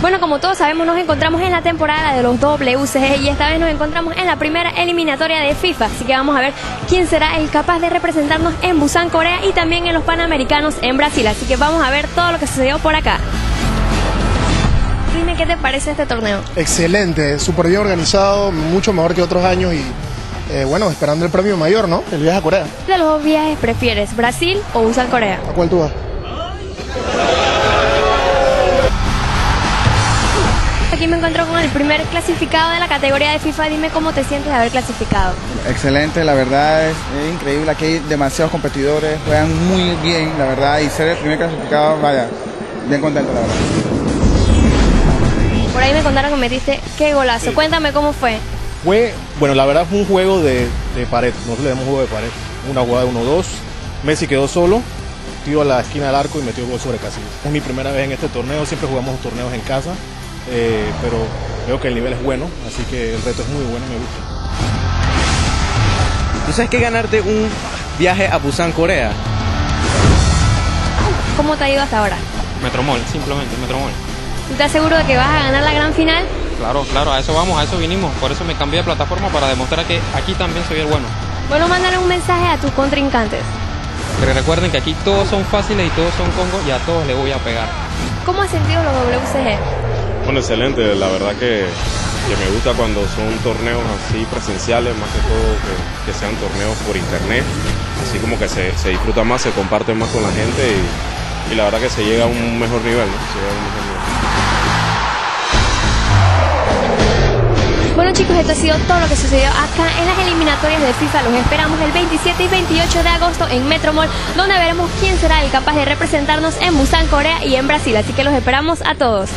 Bueno, como todos sabemos, nos encontramos en la temporada de los WCG y esta vez nos encontramos en la primera eliminatoria de FIFA. Así que vamos a ver quién será el capaz de representarnos en Busan, Corea y también en los Panamericanos en Brasil. Así que vamos a ver todo lo que sucedió por acá. Dime qué te parece este torneo. Excelente, súper bien organizado, mucho mejor que otros años y eh, bueno, esperando el premio mayor, ¿no? El viaje a Corea. ¿De los dos viajes prefieres, Brasil o Busan, Corea? ¿A cuál tú vas? Aquí me encuentro con el primer clasificado de la categoría de FIFA. Dime cómo te sientes de haber clasificado. Excelente, la verdad es, es increíble. Aquí hay demasiados competidores, juegan muy bien, la verdad, y ser el primer clasificado, vaya, bien contento, la verdad. Por ahí me contaron que metiste qué golazo. Cuéntame cómo fue. Fue, bueno, la verdad fue un juego de, de pared, nosotros le damos juego de pared. Una jugada de 1-2, Messi quedó solo, tiro a la esquina del arco y metió gol sobre Casillas. Es mi primera vez en este torneo, siempre jugamos torneos en casa, eh, pero veo que el nivel es bueno, así que el reto es muy bueno y me gusta. ¿Tú sabes que ganarte un viaje a Busan, Corea? ¿Cómo te ha ido hasta ahora? Metromol, simplemente Metromol. ¿Tú estás seguro de que vas a ganar la gran final? Claro, claro, a eso vamos, a eso vinimos. Por eso me cambié de plataforma para demostrar que aquí también soy el bueno. Bueno, mándale un mensaje a tus contrincantes. Pero recuerden que aquí todos son fáciles y todos son congos y a todos les voy a pegar. ¿Cómo has sentido los WCG? Bueno, excelente, la verdad que, que me gusta cuando son torneos así presenciales, más que todo que, que sean torneos por internet, así como que se, se disfruta más, se comparte más con la gente y, y la verdad que se llega a un mejor nivel, ¿no? Se llega a un mejor nivel. Chicos, esto ha sido todo lo que sucedió acá en las eliminatorias de FIFA. Los esperamos el 27 y 28 de agosto en Metromall, donde veremos quién será el capaz de representarnos en Busan, Corea y en Brasil. Así que los esperamos a todos.